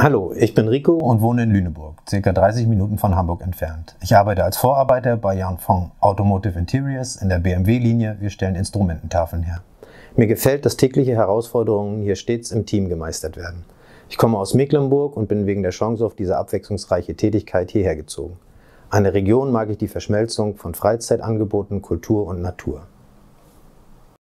Hallo, ich bin Rico und wohne in Lüneburg, circa 30 Minuten von Hamburg entfernt. Ich arbeite als Vorarbeiter bei Jan Fong Automotive Interiors in der BMW-Linie. Wir stellen Instrumententafeln her. Mir gefällt, dass tägliche Herausforderungen hier stets im Team gemeistert werden. Ich komme aus Mecklenburg und bin wegen der Chance auf diese abwechslungsreiche Tätigkeit hierher gezogen. der Region mag ich die Verschmelzung von Freizeitangeboten, Kultur und Natur.